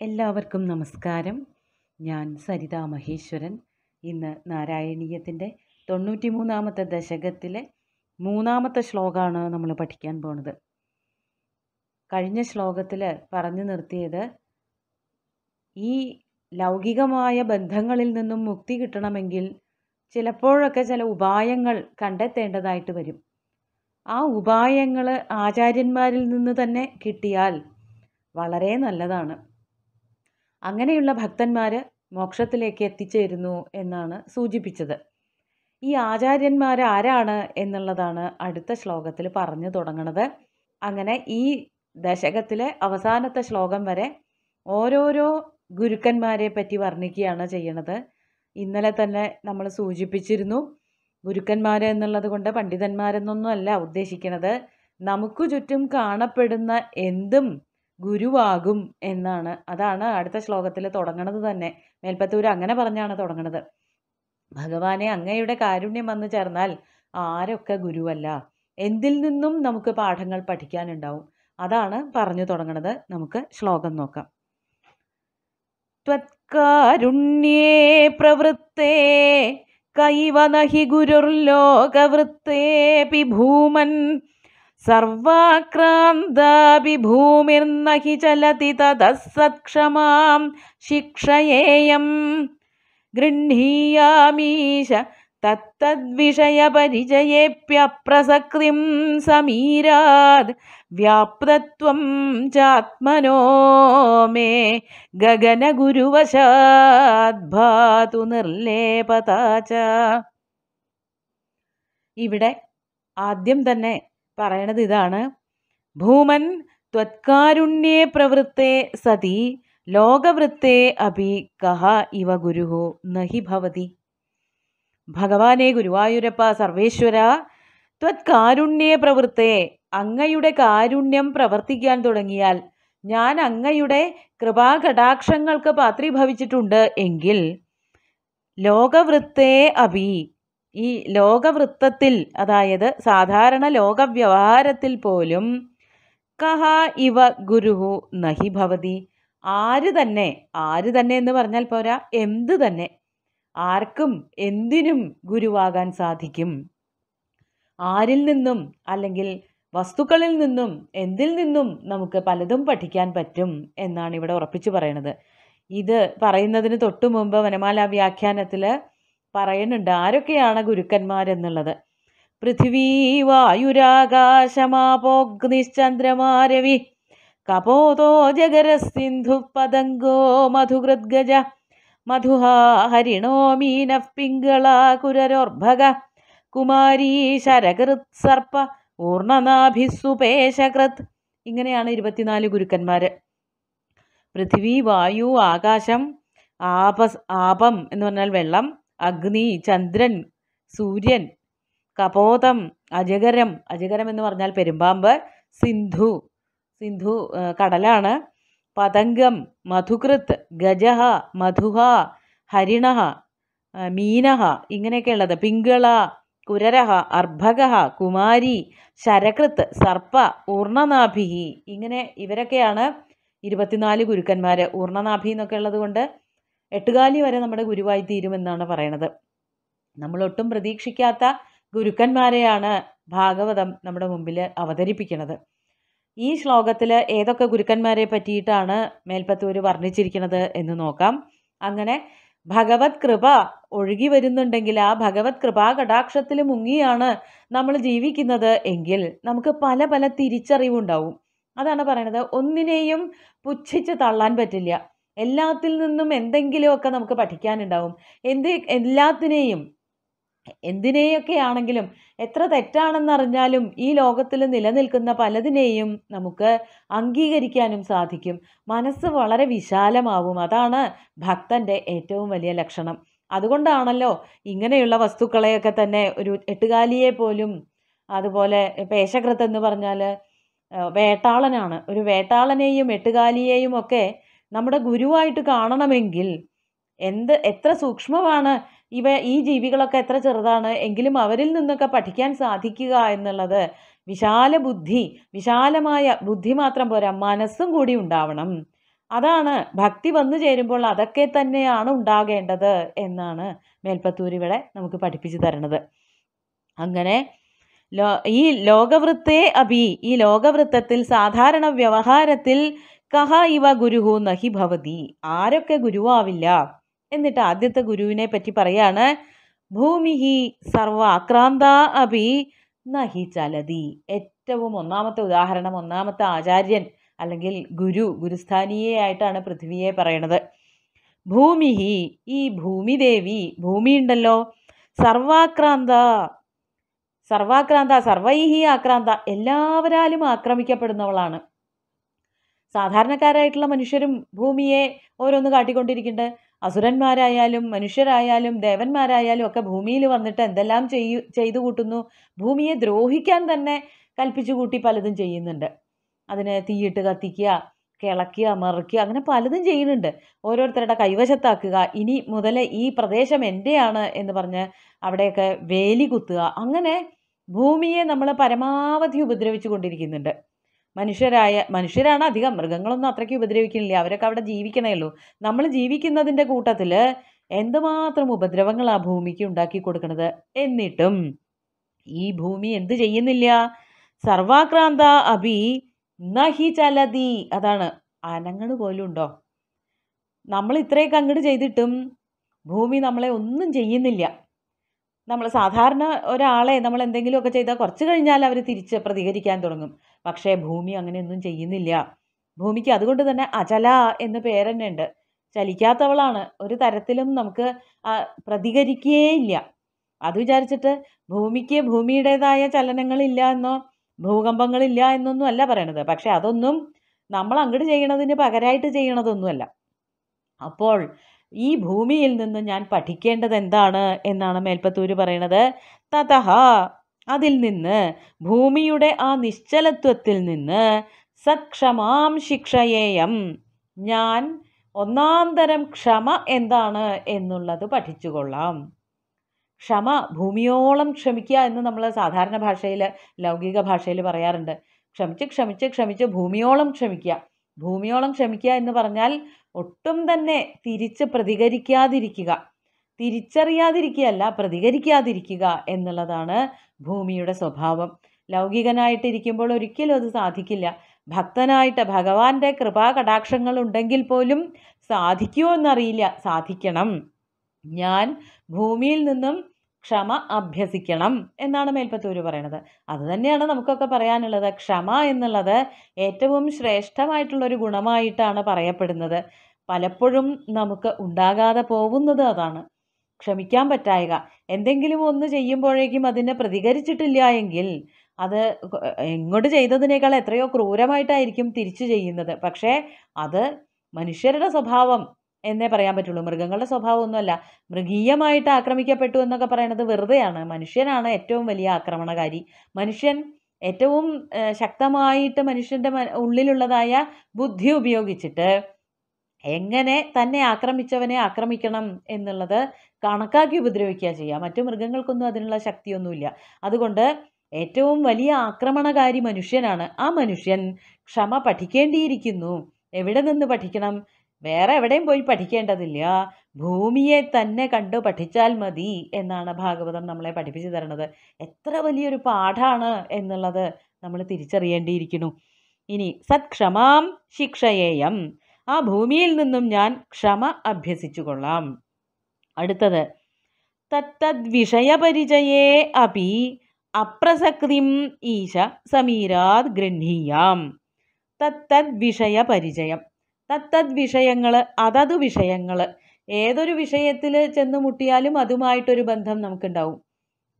എല്ലാവർക്കും നമസ്കാരം. ഞാൻ സരിത മഹേശ്വരൻ. ഇന്ന് നാരായണീയത്തിന്റെ തൊണ്ണൂറ്റി മൂന്നാമത്തെ ദശകത്തിലെ മൂന്നാമത്തെ ശ്ലോകമാണ് നമ്മൾ പഠിക്കാൻ പോണത്. കഴിഞ്ഞ ശ്ലോകത്തിൽ പറഞ്ഞു നിർത്തിയത് ഈ ലൗകികമായ ബന്ധങ്ങളിൽ നിന്നും മുക്തി കിട്ടണമെങ്കിൽ ചിലപ്പോഴൊക്കെ ചില ഉപായങ്ങൾ കണ്ടെത്തേണ്ടതായിട്ട് വരും. ആ ഉപായങ്ങൾ ആചാര്യന്മാരിൽ നിന്ന് തന്നെ കിട്ടിയാൽ വളരെ നല്ലതാണ്. അങ്ങനെയുള്ള ഭക്തന്മാർ മോക്ഷത്തിലേക്ക് എത്തിച്ചേരുന്നു എന്നാണ് സൂചിപ്പിച്ചത്. ഈ ആചാര്യന്മാർ ആരാണ് എന്നുള്ളതാണ് അടുത്ത ശ്ലോകത്തിൽ പറഞ്ഞു തുടങ്ങുന്നത് അങ്ങനെ ഈ ദശകത്തിലെ അവസാനത്തെ ശ്ലോകം വരെ ഓരോരോ ഗുരുക്കന്മാരെ പറ്റി വർണിക്കുകയാണ് ചെയ്യണത്. ഇന്നലെ തന്നെ നമ്മൾ സൂചിപ്പിച്ചിരുന്നു ഗുരുക്കന്മാർ എന്നുള്ളത് കൊണ്ട് പണ്ഡിതന്മാരെന്നൊന്നും അല്ല ഉദ്ദേശിക്കുന്നത് നമുക്ക് ചുറ്റും കാണപ്പെടുന്ന എന്തും ഗുരുവാകും എന്നാണ്. അതാണ് അടുത്ത ശ്ലോകത്തിൽ തുടങ്ങണത് തന്നെ. മേൽപ്പത്തൂർ അങ്ങനെ പറഞ്ഞാണ് തുടങ്ങണത്. ഭഗവാനെ അങ്ങയുടെ കാരുണ്യം വന്നു ചേർന്നാൽ ആരൊക്കെ ഗുരുവല്ല? എന്തിൽ നിന്നും നമുക്ക് പാഠങ്ങൾ പഠിക്കാനുണ്ടാവും? അതാണ് പറഞ്ഞു തുടങ്ങണത്. നമുക്ക് ശ്ലോകം നോക്കാം. ത്വത്കാരുണ്യേ പ്രവൃത്തേ കൈവ നഹി ഗുരുർലോകവൃത്തേപി ഭൂമൻ സർവാക്രാന്താപി ഭൂമിർനഹി ചലതി തതസത്ക്ഷമാം ശിക്ഷയേയം ഗൃഹീയാമീശ തത്തദ്വിഷയപരിചയേപ്യപ്രസക്തിം സമീരാത് വ്യാപ്തത്വം ചാത്മനോ മേ ഗഗനഗുരുവശാദ്ഭാതു നിർലേപതാച ഇവിടെ ആദ്യം തന്നെ പറയണത് ഇതാണ്. ഭൂമൻ ത്വത്കാരുണ്യേ പ്രവൃത്തെ സതി ലോകവൃത്തേ അഭി കഹ ഇവ ഗുരുഹു നഹി ഭവതി. ഭഗവാനെ ഗുരുവായൂരപ്പ സർവേശ്വര ത്വത്കാരുണ്യേ പ്രവൃത്തെ അങ്ങയുടെ കാരുണ്യം പ്രവർത്തിക്കാൻ തുടങ്ങിയാൽ ഞാൻ അങ്ങയുടെ കൃപാകടാക്ഷങ്ങൾക്ക് പാത്രീഭവിച്ചിട്ടുണ്ട് എങ്കിൽ ലോകവൃത്തേ അപി ഈ ലോകവൃത്തത്തിൽ അതായത് സാധാരണ ലോകവ്യവഹാരത്തിൽ പോലും കഹ ഇവ ഗുരുഹു നഹി ഭവതി. ആര് തന്നെ ആര് തന്നെ എന്ന് പറഞ്ഞാൽ പോരാ എന്ത് തന്നെ ആർക്കും എന്തിനും ഗുരുവാകാൻ സാധിക്കും. ആരിൽ നിന്നും അല്ലെങ്കിൽ വസ്തുക്കളിൽ നിന്നും എന്തിൽ നിന്നും നമുക്ക് പലതും പഠിക്കാൻ പറ്റും എന്നാണ് ഇവിടെ ഉറപ്പിച്ചു പറയണത്. ഇത് പറയുന്നതിന് തൊട്ടു മുമ്പ് വനമാല വ്യാഖ്യാനത്തിൽ പറയുന്നുണ്ട്. ആരൊക്കെയാണ് ഗുരുക്കന്മാരെന്നുള്ളത്? പൃഥിവീ വായുരാകാശമാപോഗ്നിശ്ചന്ദ്രമാരവി. കപോതോ ജഗരസിന്ധു പതംഗോ മധുഗൃദ്ഗജ മധുഹാ ഹരിണോ മീന പിങ്കളാകുരരോർഭക കുമാരീ ശരകൃത് സർപ്പ. ഊർണനാഭിസുപേശകൃത്. ഇങ്ങനെയാണ് ഇരുപത്തിനാല് ഗുരുക്കന്മാർ പൃഥിവി വായു ആകാശം ആപസ് ആപം എന്ന് പറഞ്ഞാൽ വെള്ളം. അഗ്നി ചന്ദ്രൻ സൂര്യൻ കപോതം അജഗരം. അജഗരം എന്ന് പറഞ്ഞാൽ പെരുമ്പാമ്പ് സിന്ധു. സിന്ധു കടലാണ്. പതംഗം മധുകൃത്ത് ഗജഹ മധുഹ ഹരിണഹ മീനഹ. ഇങ്ങനെയൊക്കെയുള്ളത് പിങ്കള കുരരഹ അർഭക കുമാരി ശരകൃത്ത് സർപ്പ ഊർണനാഭിഹി. ഇങ്ങനെ ഇവരൊക്കെയാണ് ഇരുപത്തിനാല് ഗുരുക്കന്മാർ ഊർണനാഭി എന്നൊക്കെ ഉള്ളത് കൊണ്ട് എട്ടുകാലി വരെ നമ്മുടെ ഗുരുവായി തീരുമെന്നാണ് പറയണത്. നമ്മളൊട്ടും പ്രതീക്ഷിക്കാത്ത ഗുരുക്കന്മാരെയാണ് ഭാഗവതം നമ്മുടെ മുമ്പിൽ അവതരിപ്പിക്കുന്നത് ഈ ശ്ലോകത്തിൽ ഏതൊക്കെ ഗുരുക്കന്മാരെ പറ്റിയിട്ടാണ് മേൽപ്പത്തൂർ വർണിച്ചിരിക്കുന്നത് എന്ന് നോക്കാം. അങ്ങനെ ഭഗവത് കൃപ ഒഴുകി വരുന്നുണ്ടെങ്കിൽ ആ ഭഗവത് കൃപാ കടാക്ഷത്തിൽ മുങ്ങിയാണ് നമ്മൾ ജീവിക്കുന്നത് എങ്കിൽ നമുക്ക് പല പല തിരിച്ചറിവുണ്ടാവും. അതാണ് പറയണത്. ഒന്നിനെയും പുച്ഛിച്ച് തള്ളാൻ പറ്റില്ല. എല്ലാത്തിൽ നിന്നും എന്തെങ്കിലുമൊക്കെ നമുക്ക് പഠിക്കാനുണ്ടാവും. എന്ത് എല്ലാത്തിനെയും എന്തിനെയൊക്കെ ആണെങ്കിലും എത്ര തെറ്റാണെന്നറിഞ്ഞാലും ഈ ലോകത്തിൽ നിലനിൽക്കുന്ന പലതിനെയും നമുക്ക് അംഗീകരിക്കാനും സാധിക്കും. മനസ്സ് വളരെ വിശാലമാവും. അതാണ് ഭക്തന്റെ ഏറ്റവും വലിയ ലക്ഷണം. അതുകൊണ്ടാണല്ലോ ഇങ്ങനെയുള്ള വസ്തുക്കളെയൊക്കെ തന്നെ ഒരു എട്ടുകാലിയെ പോലും അതുപോലെ പേശകൃത്ത് എന്ന് പറഞ്ഞാൽ വേട്ടാളനാണ്. ഒരു വേട്ടാളനെയും എട്ടുകാലിയെയും ഒക്കെ നമ്മുടെ ഗുരുവായിട്ട് കാണണമെങ്കിൽ എന്ത് എത്ര സൂക്ഷ്മമാണ് ഇവ ഈ ജീവികളൊക്കെ എത്ര ചെറുതാണ് എങ്കിലും അവരിൽ നിന്നൊക്കെ പഠിക്കാൻ സാധിക്കുക എന്നുള്ളത് വിശാല ബുദ്ധി വിശാലമായ ബുദ്ധി മാത്രം പോരാ മനസ്സും കൂടി ഉണ്ടാവണം. അതാണ് ഭക്തി വന്നു ചേരുമ്പോൾ അതൊക്കെ തന്നെയാണ് ഉണ്ടാകേണ്ടത് എന്നാണ് മേൽപ്പത്തൂർ ഇവിടെ നമുക്ക് പഠിപ്പിച്ചു തരണത്. അങ്ങനെ ലോ ഈ ലോകവൃത്തേ അഭി ഈ ലോകവൃത്തത്തിൽ സാധാരണ വ്യവഹാരത്തിൽ കഹ ഇവ ഗുരുഹു നഹി ഭവതി. ആരൊക്കെ ഗുരുവാവില്ല? എന്നിട്ട് ആദ്യത്തെ ഗുരുവിനെ പറ്റി പറയാണ് ഭൂമിഹി സർവ ആക്രാന്ത അഭി നഹി ചലതി. ഏറ്റവും ഒന്നാമത്തെ ഉദാഹരണം ഒന്നാമത്തെ ആചാര്യൻ അല്ലെങ്കിൽ ഗുരു ഗുരുസ്ഥാനീയെ ആയിട്ടാണ് പൃഥ്വിയെ പറയണത്. ഭൂമിഹി ഈ ഭൂമിദേവി ഭൂമി ഉണ്ടല്ലോ സർവാക്രാന്ത സർവാക്രാന്ത സർവൈഹി ആക്രാന്ത. എല്ലാവരാലും ആക്രമിക്കപ്പെടുന്നവളാണ്. സാധാരണക്കാരായിട്ടുള്ള മനുഷ്യരും ഭൂമിയെ ഓരോന്ന് കാട്ടിക്കൊണ്ടിരിക്കുന്നുണ്ട്. അസുരന്മാരായാലും മനുഷ്യരായാലും ദേവന്മാരായാലും ഒക്കെ ഭൂമിയിൽ വന്നിട്ട് എന്തെല്ലാം ചെയ്യു ചെയ്തു കൂട്ടുന്നു? ഭൂമിയെ ദ്രോഹിക്കാൻ തന്നെ കൽപ്പിച്ചു കൂട്ടി പലതും ചെയ്യുന്നുണ്ട്. അതിനെ തീയിട്ട് കത്തിക്കുക കിളക്കുക മറിക്കുക അങ്ങനെ പലതും ചെയ്യുന്നുണ്ട്. ഓരോരുത്തരുടെ കൈവശത്താക്കുക. ഇനി മുതൽ ഈ പ്രദേശം എന്റെയാണ് എന്ന് പറഞ്ഞ് അവിടെയൊക്കെ വേലി കുത്തുക. അങ്ങനെ ഭൂമിയെ നമ്മൾ പരമാവധി ഉപദ്രവിച്ചു കൊണ്ടിരിക്കുന്നുണ്ട്. മനുഷ്യരായ മനുഷ്യരാണ് അധികം. മൃഗങ്ങളൊന്നും അത്രയ്ക്ക് ഉപദ്രവിക്കുന്നില്ല. അവരൊക്കെ അവിടെ ജീവിക്കണേ ഉള്ളൂ. നമ്മൾ ജീവിക്കുന്നതിന്റെ കൂട്ടത്തിൽ എന്തുമാത്രം ഉപദ്രവങ്ങൾ ആ ഭൂമിക്ക് ഉണ്ടാക്കി കൊടുക്കണത്? എന്നിട്ടും ഈ ഭൂമി എന്ത് ചെയ്യുന്നില്ല? സർവാക്രാന്ത അഭി നഹി ചലതി. അതാണ്. അനങ്ങൾ പോലും ഉണ്ടോ? നമ്മൾ ഇത്രയൊക്കെ അങ്ങോട്ട് ചെയ്തിട്ടും ഭൂമി നമ്മളെ ഒന്നും ചെയ്യുന്നില്ല. നമ്മൾ സാധാരണ ഒരാളെ നമ്മൾ എന്തെങ്കിലുമൊക്കെ ചെയ്താൽ കുറച്ച് കഴിഞ്ഞാൽ അവർ തിരിച്ച് പ്രതികരിക്കാൻ തുടങ്ങും. പക്ഷേ ഭൂമി അങ്ങനെയൊന്നും ചെയ്യുന്നില്ല. ഭൂമിക്ക് അതുകൊണ്ട് തന്നെ അചല എന്ന് പേര് ഉണ്ട് ചലിക്കാത്തവളാണ്. ഒരു തരത്തിലും നമുക്ക് പ്രതികരിക്കുകയില്ല അത് വിചാരിച്ചിട്ട് ഭൂമിക്ക് ഭൂമിയുടേതായ ചലനങ്ങളില്ല എന്നോ ഭൂകമ്പങ്ങളില്ല എന്നൊന്നും അല്ല പറയണത്. പക്ഷെ അതൊന്നും നമ്മൾ അങ്ങോട്ട് ചെയ്യണതിന് പകരമായിട്ട് ചെയ്യണതൊന്നുമല്ല. അപ്പോൾ ഈ ഭൂമിയിൽ നിന്ന് ഞാൻ പഠിക്കേണ്ടത് എന്താണ് എന്നാണ് മേൽപ്പത്തൂര് പറയണത്. തതഹ അതിൽ നിന്ന് ഭൂമിയുടെ ആ നിശ്ചലത്വത്തിൽ നിന്ന് സക്ഷമാം ശിക്ഷയേയം. ഞാൻ ഒന്നാം തരം ക്ഷമ എന്താണ് എന്നുള്ളത് പഠിച്ചുകൊള്ളാം. ക്ഷമ ഭൂമിയോളം ക്ഷമിക്കുക എന്ന് നമ്മൾ സാധാരണ ഭാഷയിൽ ലൗകിക ഭാഷയിൽ പറയാറുണ്ട്. ക്ഷമിച്ച് ക്ഷമിച്ച് ക്ഷമിച്ച് ഭൂമിയോളം ക്ഷമിക്കുക. ഭൂമിയോളം ക്ഷമിക്കുക എന്ന് പറഞ്ഞാൽ ഒട്ടും തന്നെ തിരിച്ച് പ്രതികരിക്കാതിരിക്കുക. തിരിച്ചറിയാതിരിക്കുകയല്ല പ്രതികരിക്കാതിരിക്കുക എന്നുള്ളതാണ് ഭൂമിയുടെ സ്വഭാവം. ലൗകികനായിട്ടിരിക്കുമ്പോൾ ഒരിക്കലും അത് സാധിക്കില്ല. ഭക്തനായിട്ട് ഭഗവാന്റെ കൃപാ കടാക്ഷങ്ങൾ ഉണ്ടെങ്കിൽ പോലും സാധിക്കുമോ എന്നറിയില്ല. സാധിക്കണം. ഞാൻ ഭൂമിയിൽ നിന്നും ക്ഷമ അഭ്യസിക്കണം എന്നാണ് മേൽപ്പത്തൂര് പറയണത്. അത് തന്നെയാണ് നമുക്കൊക്കെ പറയാനുള്ളത്. ക്ഷമ എന്നുള്ളത് ഏറ്റവും ശ്രേഷ്ഠമായിട്ടുള്ള ഒരു ഗുണമായിട്ടാണ് പറയപ്പെടുന്നത്. പലപ്പോഴും നമുക്ക് ഉണ്ടാകാതെ പോകുന്നത് അതാണ്. ക്ഷമിക്കാൻ പറ്റായക. എന്തെങ്കിലും ഒന്ന് ചെയ്യുമ്പോഴേക്കും അതിനെ പ്രതികരിച്ചിട്ടില്ല എങ്കിൽ അത് എങ്ങോട്ട് ചെയ്തതിനേക്കാൾ എത്രയോ ക്രൂരമായിട്ടായിരിക്കും തിരിച്ചു ചെയ്യുന്നത്. പക്ഷേ അത് മനുഷ്യരുടെ സ്വഭാവം. എന്നേ പറയാൻ പറ്റുള്ളൂ. മൃഗങ്ങളുടെ സ്വഭാവമൊന്നുമല്ല. മൃഗീയമായിട്ട് ആക്രമിക്കപ്പെട്ടു എന്നൊക്കെ പറയുന്നത് വെറുതെയാണ്. മനുഷ്യനാണ് ഏറ്റവും വലിയ ആക്രമണകാരി. മനുഷ്യൻ ഏറ്റവും ശക്തമായിട്ട് മനുഷ്യന്റെ ഉള്ളിലുള്ളതായ ബുദ്ധി ഉപയോഗിച്ചിട്ട് എങ്ങനെ തന്നെ ആക്രമിച്ചവനെ ആക്രമിക്കണം എന്നുള്ളത് കണക്കാക്കി ഉപദ്രവിക്കുക ചെയ്യുക. മറ്റു മൃഗങ്ങൾക്കൊന്നും അതിനുള്ള ശക്തിയൊന്നുമില്ല. അതുകൊണ്ട് ഏറ്റവും വലിയ ആക്രമണകാരി മനുഷ്യനാണ് ആ മനുഷ്യൻ. ക്ഷമ പഠിക്കേണ്ടിയിരിക്കുന്നു. എവിടെ നിന്ന് പഠിക്കണം? വേറെ എവിടെയും പോയി പഠിക്കേണ്ടതില്ല. ഭൂമിയെ തന്നെ കണ്ടു പഠിച്ചാൽ മതി എന്നാണ് ഭാഗവതം നമ്മളെ പഠിപ്പിച്ചു തരുന്നത്. എത്ര വലിയൊരു പാഠാണ് എന്നുള്ളത് നമ്മൾ തിരിച്ചറിയേണ്ടിയിരിക്കുന്നു. ഇനി സത്ക്ഷമാം ശിക്ഷയേയം. ആ ഭൂമിയിൽ നിന്നും ഞാൻ ക്ഷമ അഭ്യസിച്ചു കൊള്ളാം അടുത്തത്. തത്തദ് വിഷയപരിചയേ അപി അപ്രസക്തിം ഈശ സമീരാത് ഗൃഹീയാം തത്തദ് വിഷയപരിചയം തത്തദ് വിഷയങ്ങൾ അതത് വിഷയങ്ങൾ ഏതൊരു വിഷയത്തിൽ ചെന്ന് മുട്ടിയാലും അതുമായിട്ടൊരു ബന്ധം നമുക്കുണ്ടാവും.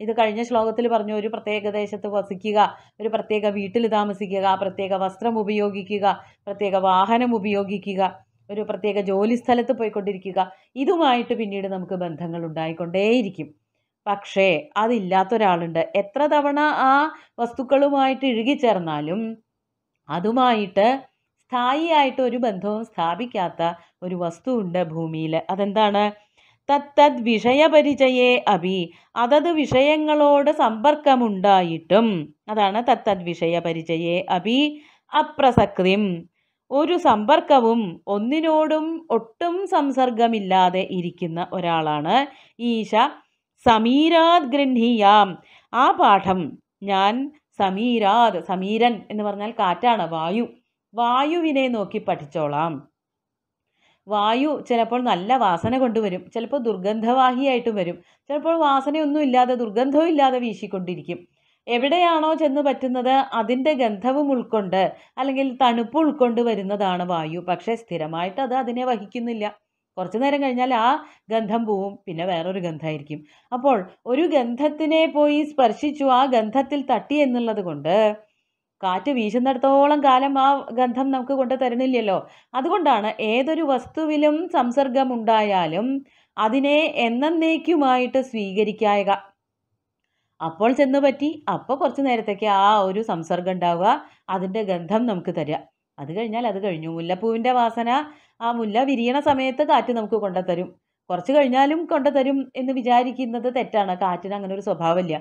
ഇത് കഴിഞ്ഞ ശ്ലോകത്തിൽ പറഞ്ഞു ഒരു പ്രത്യേക ദേശത്ത് വസിക്കുക ഒരു പ്രത്യേക വീട്ടിൽ താമസിക്കുക പ്രത്യേക വസ്ത്രം ഉപയോഗിക്കുക പ്രത്യേക വാഹനം ഉപയോഗിക്കുക ഒരു പ്രത്യേക ജോലി സ്ഥലത്ത് പോയിക്കൊണ്ടിരിക്കുക. ഇതുമായിട്ട് പിന്നീട് നമുക്ക് ബന്ധങ്ങൾ ഉണ്ടായിക്കൊണ്ടേയിരിക്കും. പക്ഷേ അതില്ലാത്തൊരാളുണ്ട്. എത്ര തവണ ആ വസ്തുക്കളുമായിട്ട് ഇഴുകിച്ചേർന്നാലും അതുമായിട്ട് സ്ഥായിയായിട്ട് ഒരു ബന്ധവും സ്ഥാപിക്കാത്ത ഒരു വസ്തു ഉണ്ട് ഭൂമിയിൽ അതെന്താണ് തത്തദ് വിഷയപരിചയേ അഭി. അതത് വിഷയങ്ങളോട് സമ്പർക്കമുണ്ടായിട്ടും. അതാണ് തത്തദ് വിഷയപരിചയേ അഭി അപ്രസക്തിം. ഒരു സമ്പർക്കവും ഒന്നിനോടും ഒട്ടും സംസർഗമില്ലാതെ ഇരിക്കുന്ന ഒരാളാണ് ഈശ. സമീരാത് ഗൃഹീയാം ആ പാഠം ഞാൻ സമീരാത് സമീരൻ എന്ന് പറഞ്ഞാൽ കാറ്റാണ് വായു. വായുവിനെ നോക്കി പഠിച്ചോളാം. വായു ചിലപ്പോൾ നല്ല വാസന കൊണ്ടുവരും ചിലപ്പോൾ ദുർഗന്ധവാഹിയായിട്ടും വരും. ചിലപ്പോൾ വാസനയൊന്നും ഇല്ലാതെ ദുർഗന്ധവും ഇല്ലാതെ വീശിക്കൊണ്ടിരിക്കും. എവിടെയാണോ ചെന്ന് പറ്റുന്നത് അതിന്റെ ഗന്ധവും ഉൾക്കൊണ്ട് അല്ലെങ്കിൽ തണുപ്പ് ഉൾക്കൊണ്ട് വരുന്നതാണ് വായു. പക്ഷേ സ്ഥിരമായിട്ട് അത് അതിനെ വഹിക്കുന്നില്ല. കുറച്ചു നേരം കഴിഞ്ഞാൽ ആ ഗന്ധം പോവും പിന്നെ വേറൊരു ഗന്ധമായിരിക്കും. അപ്പോൾ ഒരു ഗന്ധത്തിനെ പോയി സ്പർശിച്ചു ആ ഗന്ധത്തിൽ തട്ടി എന്നുള്ളത് കൊണ്ട് കാറ്റ് വീശുന്നിടത്തോളം കാലം ആ ഗന്ധം നമുക്ക് കൊണ്ട് തരണില്ലല്ലോ അതുകൊണ്ടാണ് ഏതൊരു വസ്തുവിലും സംസർഗമുണ്ടായാലും അതിനെ എന്നേക്കുമായിട്ട് സ്വീകരിക്കായക. അപ്പോൾ ചെന്ന് പറ്റി അപ്പോൾ കുറച്ച് നേരത്തേക്ക് ആ ഒരു സംസർഗം ഉണ്ടാവുക അതിന്റെ ഗന്ധം നമുക്ക് തരിക. അത് കഴിഞ്ഞാൽ അത് കഴിഞ്ഞു. മുല്ലപ്പൂവിന്റെ വാസന ആ മുല്ല വിരിയണ സമയത്ത് കാറ്റ് നമുക്ക് കൊണ്ടുതരും. കുറച്ച് കഴിഞ്ഞാലും കൊണ്ടുതരും എന്ന് വിചാരിക്കുന്നത് തെറ്റാണ്. കാറ്റിന് അങ്ങനെ ഒരു സ്വഭാവമില്ല.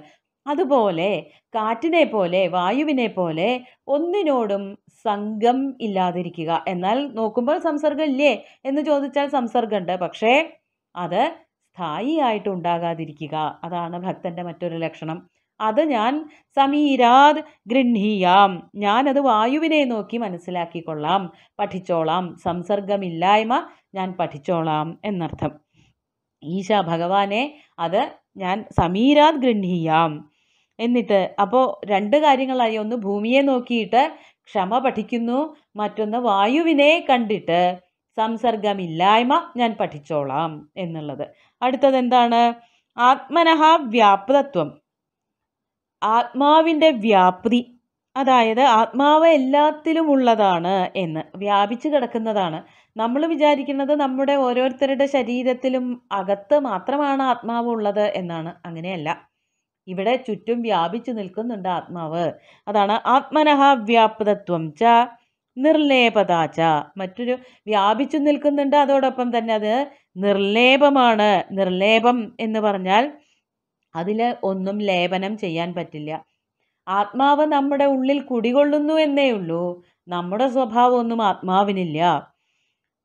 അതുപോലെ കാറ്റിനെ പോലെ വായുവിനെ പോലെ ഒന്നിനോടും സംഘം ഇല്ലാതിരിക്കുക. എന്നാൽ നോക്കുമ്പോൾ സംസർഗം ഇല്ലേ എന്ന് ചോദിച്ചാൽ സംസർഗമുണ്ട്. പക്ഷേ അത് സ്ഥായിയായിട്ട് ഉണ്ടാകാതിരിക്കുക. അതാണ് ഭക്തന്റെ മറ്റൊരു ലക്ഷണം. അത് ഞാൻ സമീരാത് ഗൃഹീയാം ഞാനത് വായുവിനെ നോക്കി മനസ്സിലാക്കിക്കൊള്ളാം. പഠിച്ചോളാം. സംസർഗമില്ലായ്മ ഞാൻ പഠിച്ചോളാം എന്നർത്ഥം. ഈശ ഭഗവാനെ അത് ഞാൻ സമീരാത് ഗൃഹീയാം എന്നിട്ട് അപ്പോൾ രണ്ട് കാര്യങ്ങളായി. ഒന്ന് ഭൂമിയെ നോക്കിയിട്ട് ക്ഷമ പഠിക്കുന്നു. മറ്റൊന്ന് വായുവിനെ കണ്ടിട്ട് സംസർഗമില്ലായ്മ ഞാൻ പഠിച്ചോളാം എന്നുള്ളത്. അടുത്തത് എന്താണ്? ആത്മനഹ വ്യാപ്തത്വം. ആത്മാവിന്റെ വ്യാപ്തി അതായത് ആത്മാവ് എല്ലാത്തിലും ഉള്ളതാണ് എന്ന് വ്യാപിച്ചു കിടക്കുന്നതാണ്. നമ്മൾ വിചാരിക്കുന്നത് നമ്മുടെ ഓരോരുത്തരുടെ ശരീരത്തിലും അകത്ത് മാത്രമാണ് ആത്മാവ് ഉള്ളത് എന്നാണ്. അങ്ങനെയല്ല. ഇവിടെ ചുറ്റും വ്യാപിച്ചു നിൽക്കുന്നുണ്ട് ആത്മാവ്. അതാണ് ആത്മനഹ വ്യാപ്തത്വം ച നിർലേപത ച. മറ്റൊരു വ്യാപിച്ചു നിൽക്കുന്നുണ്ട് അതോടൊപ്പം തന്നെ അത് നിർലേപമാണ്. നിർലേപം എന്ന് പറഞ്ഞാൽ അതിൽ ഒന്നും ലേപനം ചെയ്യാൻ പറ്റില്ല. ആത്മാവ് നമ്മുടെ ഉള്ളിൽ കുടികൊള്ളുന്നു എന്നേ ഉള്ളൂ. നമ്മുടെ സ്വഭാവമൊന്നും ആത്മാവിനില്ല.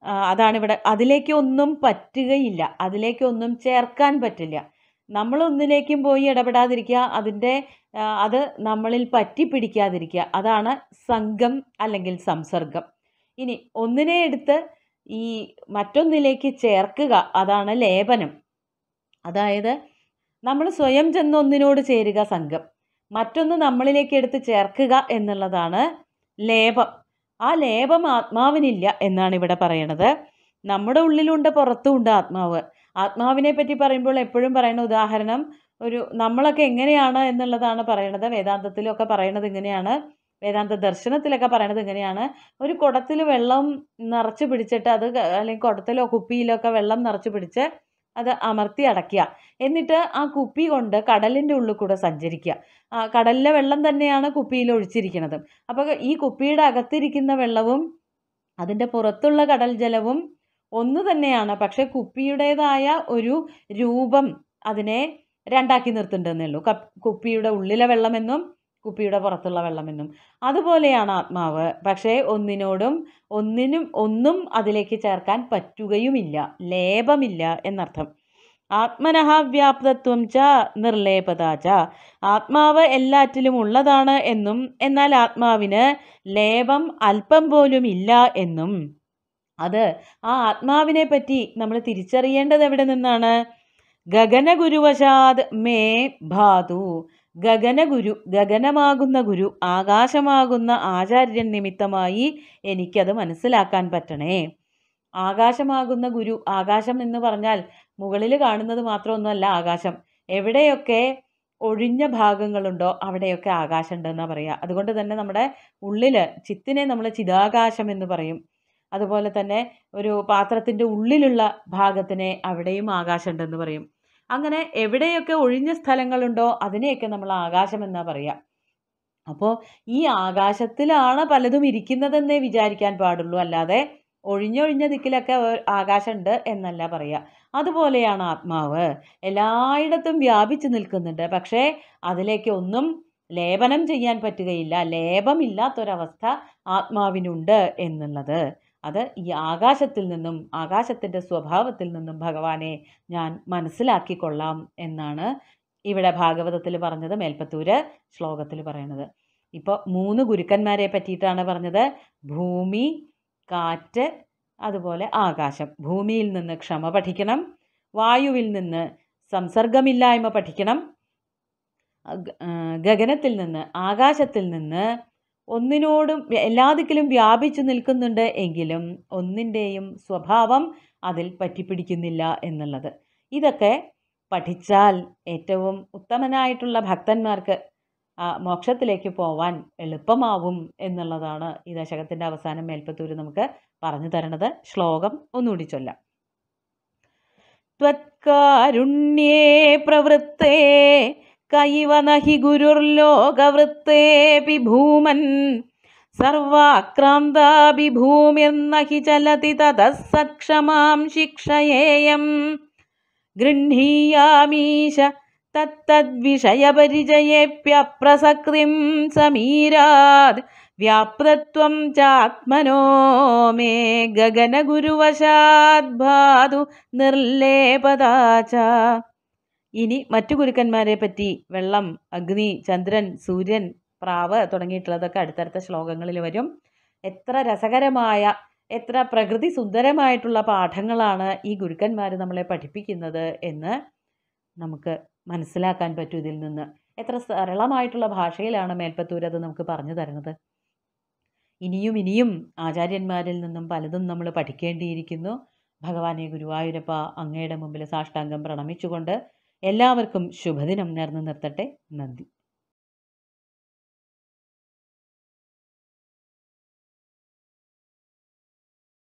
അതാണ് അതാണിവിടെ അതിലേക്ക് ഒന്നും പറ്റുകയില്ല. അതിലേക്ക് ഒന്നും ചേർക്കാൻ പറ്റില്ല. നമ്മൾ ഒന്നിലേക്കും പോയി ഇടപെടാതിരിക്കുക അതിന്റെ അത് നമ്മളിൽ പറ്റി പിടിക്കാതിരിക്കുക. അതാണ് സംഘം അല്ലെങ്കിൽ സംസർഗം. ഇനി ഒന്നിനെ എടുത്ത് ഈ മറ്റൊന്നിലേക്ക് ചേർക്കുക അതാണ് ലേപനം. അതായത് നമ്മൾ സ്വയം ചെന്ന് ഒന്നിനോട് ചേരുക സംഘം. മറ്റൊന്ന് നമ്മളിലേക്ക് എടുത്ത് ചേർക്കുക എന്നുള്ളതാണ് ലേപം. ആ ലേപം ആത്മാവിനില്ല എന്നാണ് ഇവിടെ പറയണത്. നമ്മുടെ ഉള്ളിലുണ്ട് പുറത്തുമുണ്ട് ആത്മാവ്. ആത്മാവിനെ പറ്റി പറയുമ്പോൾ എപ്പോഴും പറയുന്ന ഉദാഹരണം ഒരു നമ്മളൊക്കെ എങ്ങനെയാണ് എന്നുള്ളതാണ് പറയണത്. വേദാന്തത്തിലൊക്കെ പറയണത് ഇങ്ങനെയാണ്. വേദാന്ത ദർശനത്തിലൊക്കെ പറയണത് ഇങ്ങനെയാണ്. ഒരു കുടത്തിൽ വെള്ളം നിറച്ച് പിടിച്ചിട്ട് അത് അല്ലെങ്കിൽ കുടത്തിലോ കുപ്പിയിലോ ഒക്കെ വെള്ളം നിറച്ച് പിടിച്ച് അത് അമർത്തി അടയ്ക്കുക. എന്നിട്ട് ആ കുപ്പി കൊണ്ട് കടലിന്റെ ഉള്ളിൽ കൂടെ സഞ്ചരിക്കുക. ആ കടലിലെ വെള്ളം തന്നെയാണ് കുപ്പിയിൽ ഒഴിച്ചിരിക്കുന്നത്. അപ്പോൾ ഈ കുപ്പിയുടെ അകത്തിരിക്കുന്ന വെള്ളവും അതിന്റെ പുറത്തുള്ള കടൽ ജലവും ഒന്ന് തന്നെയാണ്. പക്ഷേ കുപ്പിയുടേതായ ഒരു രൂപം അതിനെ രണ്ടാക്കി നിർത്തുന്നുണ്ടെന്നേ ഉള്ളൂ. കപ്പ് കുപ്പിയുടെ ഉള്ളിലെ വെള്ളമെന്നും കുപ്പിയുടെ പുറത്തുള്ള വെള്ളമെന്നും. അതുപോലെയാണ് ആത്മാവ്. പക്ഷേ ഒന്നിനോടും ഒന്നിനും ഒന്നും അതിലേക്ക് ചേർക്കാൻ പറ്റുകയുമില്ല. ലേപമില്ല എന്നർത്ഥം. ആത്മനഹ വ്യാപ്തത്വം ച നിർലേപത ച. ആത്മാവ് എല്ലാറ്റിലും ഉള്ളതാണ് എന്നും എന്നാൽ ആത്മാവിന് ലേപം അല്പം പോലും ഇല്ല എന്നും. അത് ആ ആത്മാവിനെ പറ്റി നമ്മൾ തിരിച്ചറിയേണ്ടത് എവിടെ നിന്നാണ്? ഗഗനഗുരുവശാദ് മേ ഭാതു. ഗഗനഗുരു ഗഗനമാകുന്ന ഗുരു ആകാശമാകുന്ന ആചാര്യൻ നിമിത്തമായി എനിക്കത് മനസ്സിലാക്കാൻ പറ്റണേ. ആകാശമാകുന്ന ഗുരു ആകാശം എന്ന് പറഞ്ഞാൽ മുകളിൽ കാണുന്നത് മാത്രമൊന്നുമല്ല ആകാശം. എവിടെയൊക്കെ ഒഴിഞ്ഞ ഭാഗങ്ങളുണ്ടോ അവിടെയൊക്കെ ആകാശം ഉണ്ടെന്നാണ് പറയുക. അതുകൊണ്ട് തന്നെ നമ്മുടെ ഉള്ളിൽ ചിത്തിനെ നമ്മൾ ചിതാകാശം എന്ന് പറയും. അതുപോലെ തന്നെ ഒരു പാത്രത്തിന്റെ ഉള്ളിലുള്ള ഭാഗത്തിനെ അവിടെയും ആകാശമുണ്ടെന്ന് പറയും. അങ്ങനെ എവിടെയൊക്കെ ഒഴിഞ്ഞ സ്ഥലങ്ങളുണ്ടോ അതിനെയൊക്കെ നമ്മൾ ആകാശം എന്നാ പറയുക അപ്പോൾ ഈ ആകാശത്തിലാണ് പലതും ഇരിക്കുന്നതെന്നേ വിചാരിക്കാൻ പാടുള്ളൂ. അല്ലാതെ ഒഴിഞ്ഞൊഴിഞ്ഞ ദിക്കിലൊക്കെ ആകാശമുണ്ട് എന്നല്ല പറയുക അതുപോലെയാണ് ആത്മാവ്. എല്ലായിടത്തും വ്യാപിച്ചു നിൽക്കുന്നുണ്ട്. പക്ഷേ അതിലേക്ക് ഒന്നും ലേപനം ചെയ്യാൻ പറ്റുകയില്ല. ലേപമില്ലാത്തൊരവസ്ഥ ആത്മാവിനുണ്ട് എന്നുള്ളത്. അത് ഈ ആകാശത്തിൽ നിന്നും ആകാശത്തിന്റെ സ്വഭാവത്തിൽ നിന്നും ഭഗവാനെ ഞാൻ മനസ്സിലാക്കിക്കൊള്ളാം എന്നാണ് ഇവിടെ ഭാഗവതത്തിൽ പറഞ്ഞത് മേൽപ്പത്തൂര് ശ്ലോകത്തിൽ പറയുന്നത്. ഇപ്പോൾ മൂന്ന് ഗുരുക്കന്മാരെ പറ്റിയിട്ടാണ് പറഞ്ഞത്. ഭൂമി കാറ്റ് അതുപോലെ ആകാശം. ഭൂമിയിൽ നിന്ന് ക്ഷമ പഠിക്കണം. വായുവിൽ നിന്ന് സംസർഗമില്ലായ്മ പഠിക്കണം. ഗഗനത്തിൽ നിന്ന് ആകാശത്തിൽ നിന്ന് ഒന്നിനോടും എല്ലാ ദിക്കിലും വ്യാപിച്ചു നിൽക്കുന്നുണ്ട് എങ്കിലും ഒന്നിന്റെയും സ്വഭാവം അതിൽ പറ്റിപ്പിടിക്കുന്നില്ല എന്നുള്ളത്. ഇതൊക്കെ പഠിച്ചാൽ ഏറ്റവും ഉത്തമനായിട്ടുള്ള ഭക്തന്മാർക്ക് മോക്ഷത്തിലേക്ക് പോവാൻ എളുപ്പമാവും എന്നുള്ളതാണ് ഈ ദശകത്തിന്റെ അവസാനം മേൽപ്പത്തൂര് നമുക്ക് പറഞ്ഞു തരണത് ശ്ലോകം ഒന്നുകൂടി ചൊല്ലാം. ത്വത്കാരുണ്യേ പ്രവൃത്തേ കൈവ നഹി ഗുരുർലോകവൃത്തേപി ഭൂമൻ സർവാക്രാന്താപി ഭൂമിർനഹി ചലതി തതഃ സക്ഷമാം ശിക്ഷയേയം ഗൃഹീയാമീശ തത്തദ്വിഷയപരിചയേപ്യപ്രസക്തിം സമീരാത് വ്യാപ്തത്വം ചാത്മനോ മേ ഗഗനഗുരുവശാത് ഭാതു നിർലേപതാച ഇനി മറ്റു ഗുരുക്കന്മാരെ പറ്റി വെള്ളം അഗ്നി ചന്ദ്രൻ സൂര്യൻ പ്രാവ് തുടങ്ങിയിട്ടുള്ളതൊക്കെ അടുത്തടുത്ത ശ്ലോകങ്ങളിൽ വരും. എത്ര രസകരമായ എത്ര പ്രകൃതി സുന്ദരമായിട്ടുള്ള പാഠങ്ങളാണ് ഈ ഗുരുക്കന്മാർ നമ്മളെ പഠിപ്പിക്കുന്നത് എന്ന് നമുക്ക് മനസ്സിലാക്കാൻ പറ്റും ഇതിൽ നിന്ന്. എത്ര സരളമായിട്ടുള്ള ഭാഷയിലാണ് മേൽപ്പത്തൂർ അത് നമുക്ക് പറഞ്ഞു തരുന്നത്. ഇനിയും ഇനിയും ആചാര്യന്മാരിൽ നിന്നും പലതും നമ്മൾ പഠിക്കേണ്ടിയിരിക്കുന്നു. ഭഗവാനെ ഗുരുവായൂരപ്പ അങ്ങയുടെ മുമ്പിൽ സാഷ്ടാംഗം പ്രണമിച്ചുകൊണ്ട് എല്ലാവർക്കും ശുഭദിനം നേർന്നു നിർത്തട്ടെ നന്ദി.